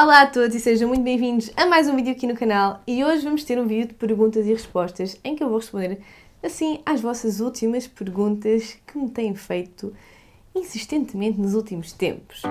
Olá a todos e sejam muito bem-vindos a mais um vídeo aqui no canal e hoje vamos ter um vídeo de perguntas e respostas em que eu vou responder assim às vossas últimas perguntas que me têm feito insistentemente nos últimos tempos.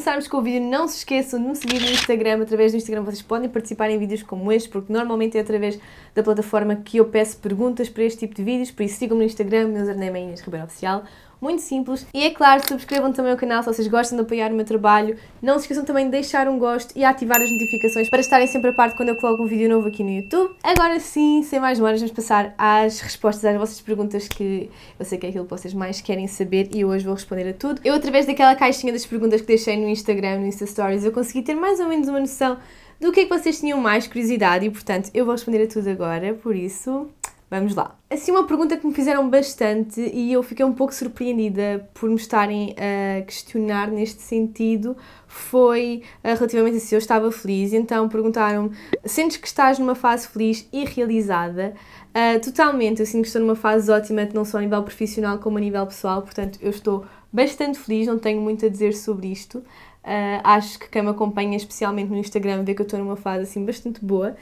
Começarmos com o vídeo, não se esqueçam de me seguir no Instagram. Através do Instagram vocês podem participar em vídeos como este, porque normalmente é através da plataforma que eu peço perguntas para este tipo de vídeos, por isso sigam-me no Instagram, meu username é Inês Ribeiro Oficial muito simples. E é claro, subscrevam também o canal se vocês gostam de apoiar o meu trabalho. Não se esqueçam também de deixar um gosto e ativar as notificações para estarem sempre a parte quando eu coloco um vídeo novo aqui no YouTube. Agora sim, sem mais demoras, vamos passar às respostas às vossas perguntas que eu sei que é aquilo que vocês mais querem saber e hoje vou responder a tudo. Eu, através daquela caixinha das perguntas que deixei no Instagram, no Insta Stories, eu consegui ter mais ou menos uma noção do que é que vocês tinham mais curiosidade e, portanto, eu vou responder a tudo agora, por isso Vamos lá. Assim, uma pergunta que me fizeram bastante e eu fiquei um pouco surpreendida por me estarem a questionar neste sentido foi uh, relativamente a se eu estava feliz. Então perguntaram-me: sentes que estás numa fase feliz e realizada? Uh, totalmente, eu sinto que estou numa fase ótima, não só a nível profissional como a nível pessoal, portanto, eu estou bastante feliz, não tenho muito a dizer sobre isto. Uh, acho que quem me acompanha, especialmente no Instagram, vê que eu estou numa fase assim bastante boa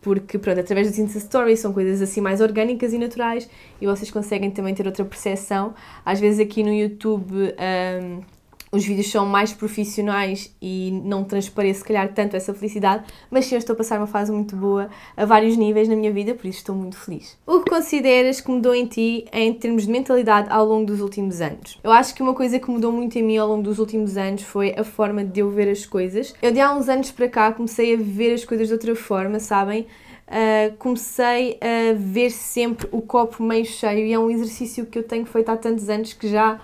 porque pronto, através dos Insta Stories são coisas assim mais orgânicas e naturais e vocês conseguem também ter outra percepção. Às vezes aqui no YouTube um, os vídeos são mais profissionais e não transparece se calhar tanto essa felicidade, mas sim, eu estou a passar uma fase muito boa a vários níveis na minha vida, por isso estou muito feliz. O que consideras que mudou em ti em termos de mentalidade ao longo dos últimos anos? Eu acho que uma coisa que mudou muito em mim ao longo dos últimos anos foi a forma de eu ver as coisas. Eu de há uns anos para cá comecei a ver as coisas de outra forma, sabem? Uh, comecei a ver sempre o copo meio cheio e é um exercício que eu tenho feito há tantos anos que já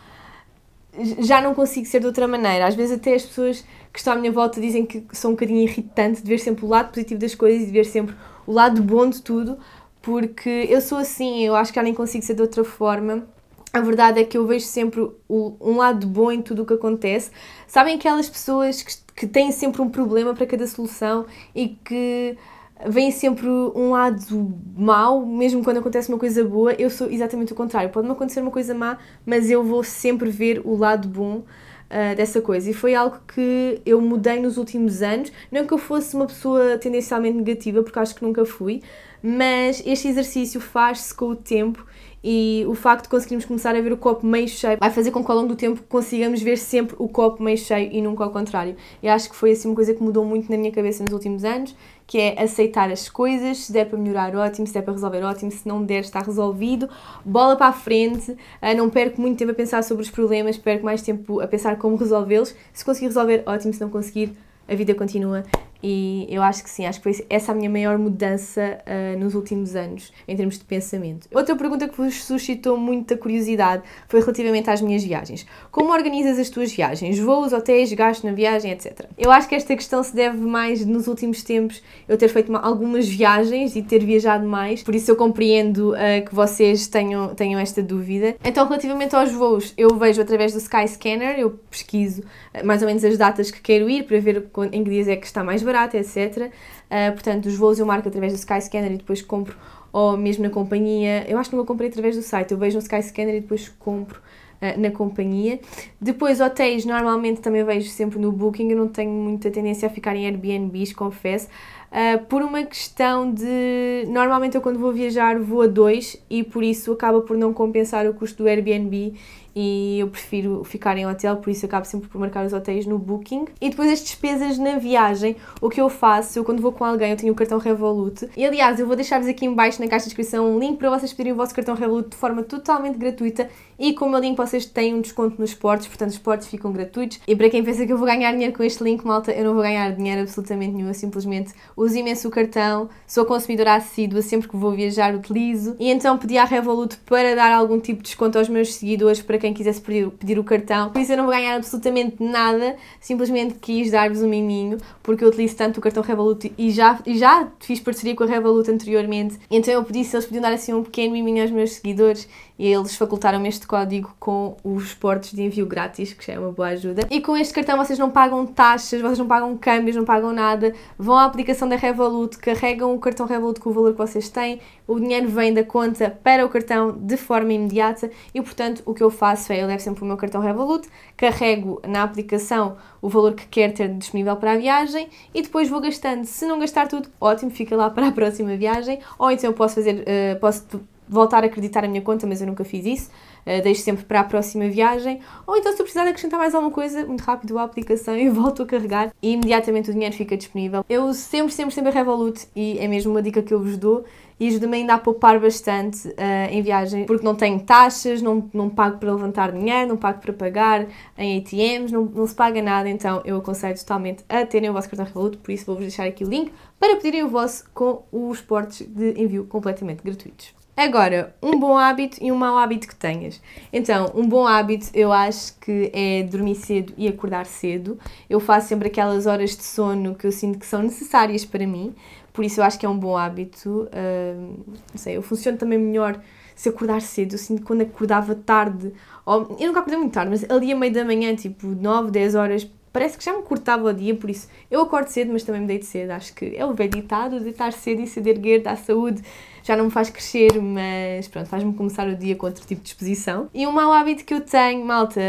já não consigo ser de outra maneira. Às vezes até as pessoas que estão à minha volta dizem que sou um bocadinho irritante de ver sempre o lado positivo das coisas e de ver sempre o lado bom de tudo, porque eu sou assim, eu acho que já nem consigo ser de outra forma. A verdade é que eu vejo sempre o, um lado bom em tudo o que acontece. Sabem aquelas pessoas que, que têm sempre um problema para cada solução e que vem sempre um lado mau, mesmo quando acontece uma coisa boa, eu sou exatamente o contrário. Pode-me acontecer uma coisa má, mas eu vou sempre ver o lado bom uh, dessa coisa. E foi algo que eu mudei nos últimos anos. Não que eu fosse uma pessoa tendencialmente negativa, porque acho que nunca fui, mas este exercício faz-se com o tempo e o facto de conseguirmos começar a ver o copo meio cheio vai fazer com que ao longo do tempo consigamos ver sempre o copo meio cheio e nunca ao contrário. E acho que foi assim uma coisa que mudou muito na minha cabeça nos últimos anos, que é aceitar as coisas, se der para melhorar ótimo, se der para resolver ótimo, se não der está resolvido, bola para a frente, ah, não perco muito tempo a pensar sobre os problemas, perco mais tempo a pensar como resolvê-los, se conseguir resolver ótimo, se não conseguir a vida continua e eu acho que sim, acho que foi essa a minha maior mudança uh, nos últimos anos, em termos de pensamento. Outra pergunta que vos suscitou muita curiosidade foi relativamente às minhas viagens. Como organizas as tuas viagens? Voos, hotéis, gastos na viagem, etc. Eu acho que esta questão se deve mais nos últimos tempos eu ter feito uma, algumas viagens e ter viajado mais, por isso eu compreendo uh, que vocês tenham, tenham esta dúvida. Então, relativamente aos voos, eu vejo através do Skyscanner, eu pesquiso uh, mais ou menos as datas que quero ir para ver em que dias é que está mais barato, etc. Uh, portanto, os voos eu marco através do Skyscanner e depois compro, ou mesmo na companhia. Eu acho que não vou comprar através do site, eu vejo no Skyscanner e depois compro uh, na companhia. Depois, hotéis, normalmente também vejo sempre no Booking, eu não tenho muita tendência a ficar em Airbnbs, confesso. Uh, por uma questão de. Normalmente eu, quando vou viajar, vou a dois e por isso acaba por não compensar o custo do Airbnb e eu prefiro ficar em hotel, por isso acabo sempre por marcar os hotéis no Booking. E depois as despesas na viagem, o que eu faço, eu quando vou com alguém, eu tenho o cartão Revolut. E aliás, eu vou deixar-vos aqui em baixo na caixa de descrição um link para vocês pedirem o vosso cartão Revolut de forma totalmente gratuita e com o meu link vocês têm um desconto nos esportes, portanto os esportes ficam gratuitos. E para quem pensa que eu vou ganhar dinheiro com este link, malta, eu não vou ganhar dinheiro absolutamente nenhum, eu simplesmente uso imenso o cartão, sou consumidora assídua, sempre que vou viajar utilizo. E então pedi à Revolut para dar algum tipo de desconto aos meus seguidores para quem quem quisesse pedir, pedir o cartão. Por isso eu não vou ganhar absolutamente nada, simplesmente quis dar-vos um miminho, porque eu utilizo tanto o cartão Revolut e já, e já fiz parceria com a Revolut anteriormente. Então eu pedi se eles podiam dar assim um pequeno miminho aos meus seguidores e eles facultaram-me este código com os portos de envio grátis, que já é uma boa ajuda. E com este cartão vocês não pagam taxas, vocês não pagam câmbios, não pagam nada, vão à aplicação da Revolut, carregam o cartão Revolut com o valor que vocês têm, o dinheiro vem da conta para o cartão de forma imediata e, portanto, o que eu faço é eu levo sempre o meu cartão Revolut, carrego na aplicação o valor que quer ter disponível para a viagem e depois vou gastando. Se não gastar tudo, ótimo, fica lá para a próxima viagem, ou então eu posso fazer, uh, posso voltar a acreditar a minha conta, mas eu nunca fiz isso. Uh, deixo sempre para a próxima viagem. Ou então, se eu precisar acrescentar mais alguma coisa, muito rápido a aplicação e volto a carregar e imediatamente o dinheiro fica disponível. Eu sempre, sempre, sempre a Revolut e é mesmo uma dica que eu vos dou e ajuda-me ainda a poupar bastante uh, em viagem, porque não tenho taxas, não, não pago para levantar dinheiro, não pago para pagar em ATMs, não, não se paga nada, então eu aconselho totalmente a terem o vosso cartão Revolut, por isso vou-vos deixar aqui o link para pedirem o vosso com os portes de envio completamente gratuitos. Agora, um bom hábito e um mau hábito que tenhas. Então, um bom hábito eu acho que é dormir cedo e acordar cedo. Eu faço sempre aquelas horas de sono que eu sinto que são necessárias para mim, por isso eu acho que é um bom hábito. Uh, não sei, eu funciono também melhor se acordar cedo. Eu sinto que quando acordava tarde, ou, eu nunca acordei muito tarde, mas ali a meio da manhã, tipo 9, 10 horas, parece que já me cortava o dia, por isso eu acordo cedo, mas também me deito cedo. Acho que é o velho ditado, deitar cedo e cedo erguer dá saúde já não me faz crescer, mas pronto, faz-me começar o dia com outro tipo de disposição. E um mau hábito que eu tenho, malta,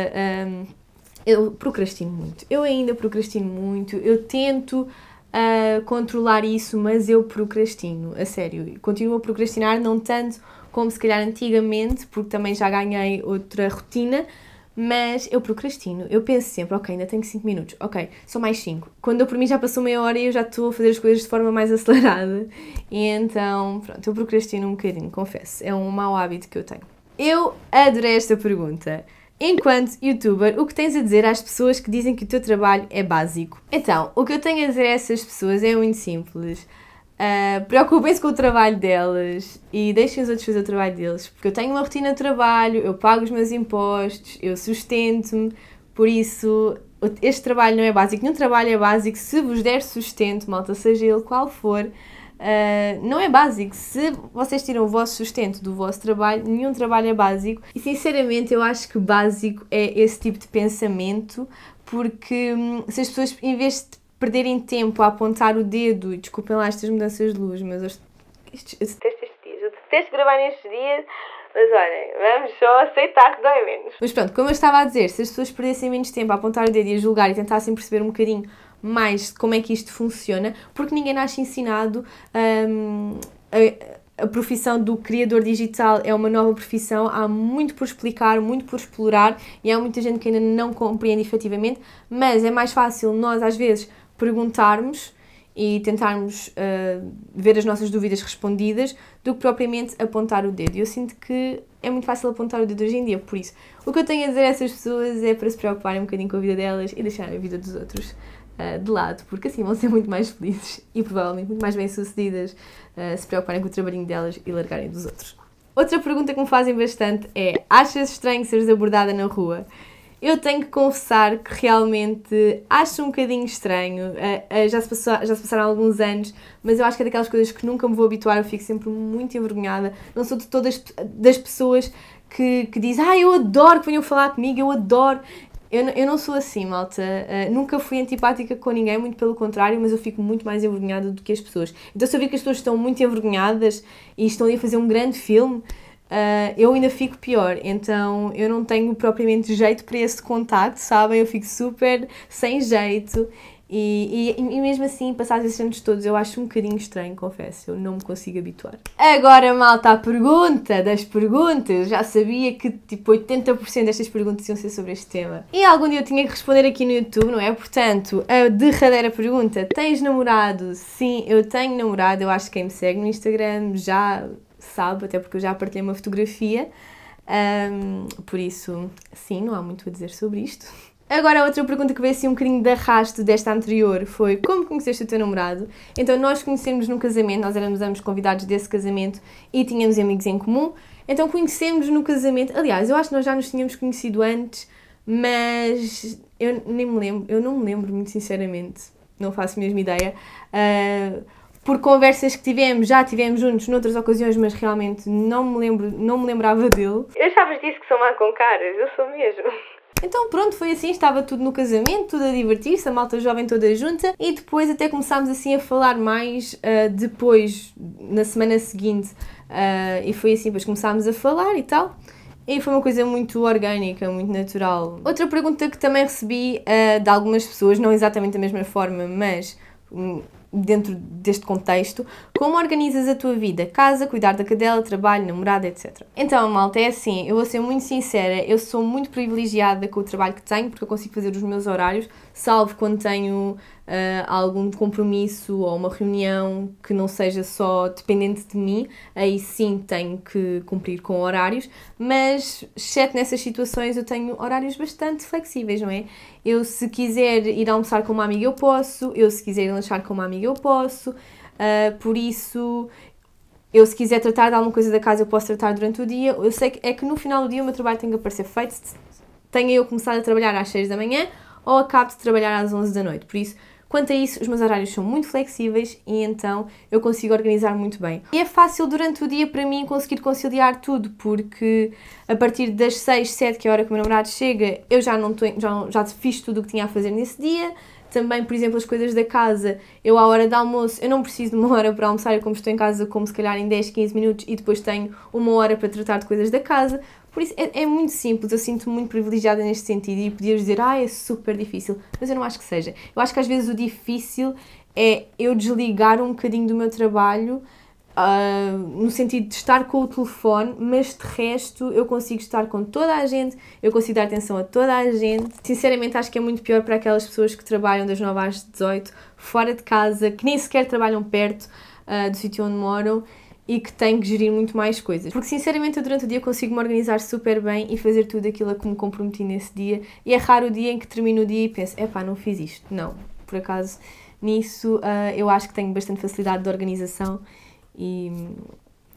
um, eu procrastino muito. Eu ainda procrastino muito, eu tento uh, controlar isso, mas eu procrastino, a sério. Continuo a procrastinar, não tanto como se calhar antigamente, porque também já ganhei outra rotina, mas eu procrastino. Eu penso sempre, ok, ainda tenho 5 minutos, ok, são mais 5. Quando eu por mim já passou meia hora e eu já estou a fazer as coisas de forma mais acelerada. E então, pronto, eu procrastino um bocadinho, confesso. É um mau hábito que eu tenho. Eu adorei esta pergunta. Enquanto youtuber, o que tens a dizer às pessoas que dizem que o teu trabalho é básico? Então, o que eu tenho a dizer a essas pessoas é muito simples. Uh, Preocupem-se com o trabalho delas e deixem os outros fazer o trabalho deles, porque eu tenho uma rotina de trabalho, eu pago os meus impostos, eu sustento-me, por isso este trabalho não é básico. Nenhum trabalho é básico se vos der sustento, malta, seja ele qual for. Uh, não é básico. Se vocês tiram o vosso sustento do vosso trabalho, nenhum trabalho é básico. E sinceramente, eu acho que básico é esse tipo de pensamento, porque hum, se as pessoas, em vez de perderem tempo a apontar o dedo, e desculpem lá estas mudanças de luz, mas eu, detesto estes dias, eu detesto gravar nestes dias, mas olhem, vamos só aceitar que dói menos. Mas pronto, como eu estava a dizer, se as pessoas perdessem menos tempo a apontar o dedo e a julgar e tentassem perceber um bocadinho mais como é que isto funciona, porque ninguém nasce ensinado um, a, a profissão do criador digital é uma nova profissão, há muito por explicar, muito por explorar e há muita gente que ainda não compreende efetivamente, mas é mais fácil nós às vezes perguntarmos e tentarmos uh, ver as nossas dúvidas respondidas do que propriamente apontar o dedo. Eu sinto que é muito fácil apontar o dedo hoje em dia, por isso, o que eu tenho a dizer a essas pessoas é para se preocuparem um bocadinho com a vida delas e deixarem a vida dos outros uh, de lado, porque assim vão ser muito mais felizes e provavelmente muito mais bem-sucedidas uh, se preocuparem com o trabalhinho delas e largarem dos outros. Outra pergunta que me fazem bastante é: achas estranho seres abordada na rua? Eu tenho que confessar que realmente acho um bocadinho estranho. Uh, uh, já, se passou, já se passaram alguns anos, mas eu acho que é daquelas coisas que nunca me vou habituar. Eu fico sempre muito envergonhada. Não sou de todas das pessoas que, que dizem Ah, eu adoro que venham falar comigo, eu adoro. Eu, eu não sou assim, malta. Uh, nunca fui antipática com ninguém, muito pelo contrário, mas eu fico muito mais envergonhada do que as pessoas. Então, se eu ver que as pessoas estão muito envergonhadas e estão ali a fazer um grande filme uh, eu ainda fico pior. Então eu não tenho propriamente jeito para esse contacto, sabem? Eu fico super sem jeito. E, e, e, mesmo assim, passados esses anos todos, eu acho um bocadinho estranho, confesso. Eu não me consigo habituar. Agora, malta, a pergunta das perguntas. Já sabia que tipo 80% destas perguntas iam ser sobre este tema. E algum dia eu tinha que responder aqui no YouTube, não é? Portanto, a derradeira pergunta: Tens namorado? Sim, eu tenho namorado. Eu acho que quem me segue no Instagram já sabe, até porque eu já partilhei uma fotografia. Um, por isso, sim, não há muito a dizer sobre isto. Agora, outra pergunta que veio assim um bocadinho de arrasto desta anterior foi como conheceste o teu namorado? Então, nós conhecemos num casamento, nós éramos ambos convidados desse casamento e tínhamos amigos em comum. Então, conhecemos no casamento. Aliás, eu acho que nós já nos tínhamos conhecido antes, mas eu nem me lembro, eu não me lembro muito sinceramente, não faço mesmo ideia. Uh, por conversas que tivemos, já tivemos juntos noutras ocasiões, mas realmente não me lembro, não me lembrava dele. Eu sabes disso que sou má com caras, eu sou mesmo. Então pronto, foi assim, estava tudo no casamento, tudo a divertir-se, a malta jovem toda junta e depois até começámos assim a falar mais uh, depois, na semana seguinte, uh, e foi assim, depois começámos a falar e tal. E foi uma coisa muito orgânica, muito natural. Outra pergunta que também recebi uh, de algumas pessoas, não exatamente da mesma forma, mas um, dentro deste contexto, como organizas a tua vida, casa, cuidar da cadela, trabalho, namorada, etc. Então, malta, é assim, eu vou ser muito sincera, eu sou muito privilegiada com o trabalho que tenho, porque eu consigo fazer os meus horários, salvo quando tenho uh, algum compromisso ou uma reunião que não seja só dependente de mim, aí sim tenho que cumprir com horários, mas, exceto nessas situações, eu tenho horários bastante flexíveis, não é? Eu, se quiser ir almoçar com uma amiga, eu posso, eu, se quiser ir lanchar com uma amiga, eu posso, uh, por isso. Eu, se quiser tratar de alguma coisa da casa, eu posso tratar durante o dia. Eu sei que é que no final do dia o meu trabalho tem que aparecer feito. Tenha eu começado a trabalhar às 6 da manhã ou acabo de trabalhar às 11 da noite. Por isso, Quanto a isso, os meus horários são muito flexíveis e então eu consigo organizar muito bem. E é fácil durante o dia para mim conseguir conciliar tudo, porque a partir das 6, 7, que é a hora que o meu namorado chega, eu já, não tô, já, já fiz tudo o que tinha a fazer nesse dia. Também, por exemplo, as coisas da casa, eu à hora de almoço, eu não preciso de uma hora para almoçar, eu como estou em casa, como se calhar em 10, 15 minutos e depois tenho uma hora para tratar de coisas da casa. Por isso é, é muito simples, eu sinto-me muito privilegiada neste sentido e podias dizer, ah, é super difícil, mas eu não acho que seja. Eu acho que às vezes o difícil é eu desligar um bocadinho do meu trabalho Uh, no sentido de estar com o telefone, mas de resto eu consigo estar com toda a gente, eu consigo dar atenção a toda a gente. Sinceramente, acho que é muito pior para aquelas pessoas que trabalham das 9 às 18, fora de casa, que nem sequer trabalham perto uh, do sítio onde moram e que têm que gerir muito mais coisas. Porque sinceramente eu durante o dia consigo me organizar super bem e fazer tudo aquilo a que me comprometi nesse dia. E é raro o dia em que termino o dia e penso, epá, não fiz isto. Não, por acaso nisso uh, eu acho que tenho bastante facilidade de organização e,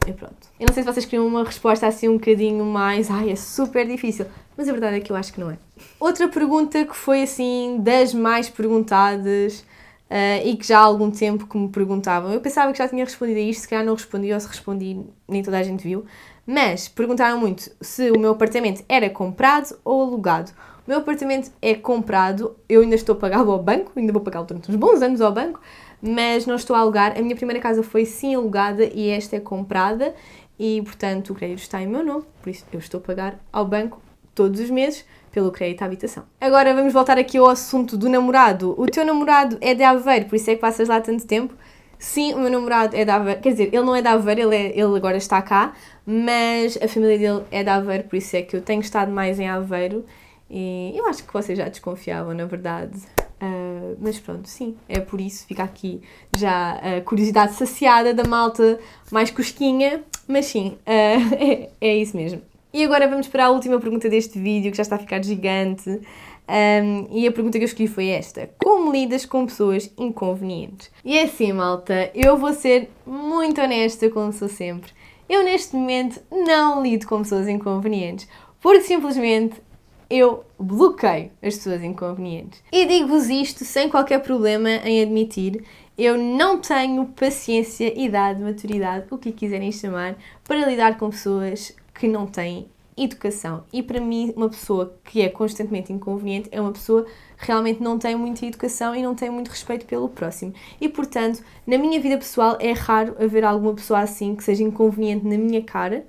e pronto. Eu não sei se vocês queriam uma resposta assim um bocadinho mais, ai, é super difícil, mas a verdade é que eu acho que não é. Outra pergunta que foi assim das mais perguntadas Uh, e que já há algum tempo que me perguntavam. Eu pensava que já tinha respondido a isto, se calhar não respondi ou se respondi nem toda a gente viu. Mas perguntaram muito se o meu apartamento era comprado ou alugado. O meu apartamento é comprado, eu ainda estou a pagá-lo ao banco, ainda vou pagá-lo durante uns bons anos ao banco, mas não estou a alugar. A minha primeira casa foi sim alugada e esta é comprada e, portanto, o crédito está em meu nome, por isso eu estou a pagar ao banco todos os meses pelo crédito à habitação. Agora vamos voltar aqui ao assunto do namorado. O teu namorado é de Aveiro, por isso é que passas lá tanto tempo. Sim, o meu namorado é de Aveiro, quer dizer, ele não é de Aveiro, ele, é, ele agora está cá, mas a família dele é de Aveiro, por isso é que eu tenho estado mais em Aveiro e eu acho que vocês já desconfiavam, na verdade. Uh, mas pronto, sim, é por isso, fica aqui já a curiosidade saciada da malta mais cosquinha, mas sim, uh, é, é isso mesmo. E agora vamos para a última pergunta deste vídeo, que já está a ficar gigante. Um, e a pergunta que eu escolhi foi esta: Como lidas com pessoas inconvenientes? E é assim, malta, eu vou ser muito honesta, como sou sempre. Eu, neste momento, não lido com pessoas inconvenientes, porque simplesmente eu bloqueio as pessoas inconvenientes. E digo-vos isto sem qualquer problema em admitir. Eu não tenho paciência, idade, maturidade, o que quiserem chamar, para lidar com pessoas que não têm educação. E para mim, uma pessoa que é constantemente inconveniente é uma pessoa que realmente não tem muita educação e não tem muito respeito pelo próximo. E portanto, na minha vida pessoal, é raro haver alguma pessoa assim que seja inconveniente na minha cara.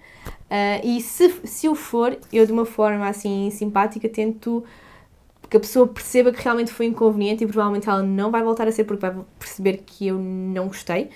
Uh, e se, se o for, eu de uma forma assim simpática tento que a pessoa perceba que realmente foi inconveniente e provavelmente ela não vai voltar a ser porque vai perceber que eu não gostei.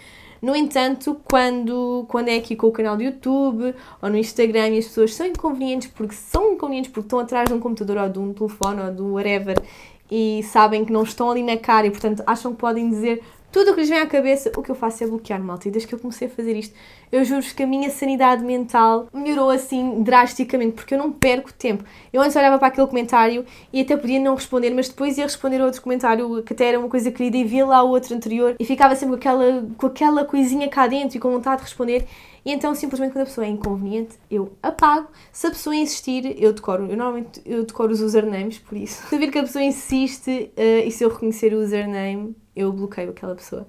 No entanto, quando, quando é aqui com o canal do YouTube ou no Instagram e as pessoas são inconvenientes porque são inconvenientes porque estão atrás de um computador ou de um telefone ou do whatever e sabem que não estão ali na cara e portanto acham que podem dizer tudo o que lhes vem à cabeça, o que eu faço é bloquear, malta. E desde que eu comecei a fazer isto, eu juro que a minha sanidade mental melhorou assim drasticamente, porque eu não perco tempo. Eu antes olhava para aquele comentário e até podia não responder, mas depois ia responder outro comentário que até era uma coisa querida e via lá o outro anterior e ficava sempre com aquela, com aquela coisinha cá dentro e com vontade de responder. E então, simplesmente, quando a pessoa é inconveniente, eu apago. Se a pessoa insistir, eu decoro. Eu normalmente eu decoro os usernames, por isso. Se eu vir que a pessoa insiste uh, e se eu reconhecer o username, eu bloqueio aquela pessoa.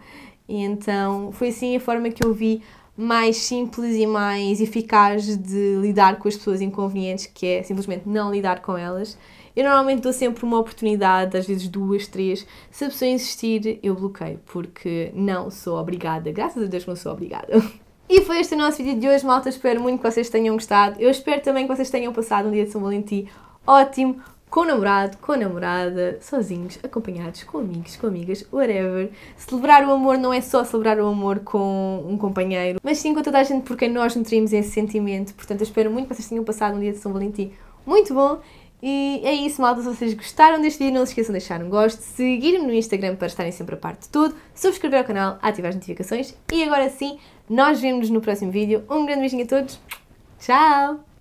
E então foi assim a forma que eu vi mais simples e mais eficaz de lidar com as pessoas inconvenientes, que é simplesmente não lidar com elas. Eu normalmente dou sempre uma oportunidade, às vezes duas, três. Se a pessoa insistir, eu bloqueio, porque não sou obrigada. Graças a Deus não sou obrigada. E foi este o nosso vídeo de hoje, malta. Espero muito que vocês tenham gostado. Eu espero também que vocês tenham passado um dia de São Valentim ótimo, com o namorado, com a namorada, sozinhos, acompanhados, com amigos, com amigas, whatever. Celebrar o amor não é só celebrar o amor com um companheiro, mas sim com toda a gente por quem nós nutrimos esse sentimento. Portanto, eu espero muito que vocês tenham passado um dia de São Valentim muito bom. E é isso, malta. Se vocês gostaram deste vídeo, não se esqueçam de deixar um gosto, seguir-me no Instagram para estarem sempre a parte de tudo, subscrever ao canal, ativar as notificações. E agora sim, nós vemos no próximo vídeo. Um grande beijinho a todos. Tchau!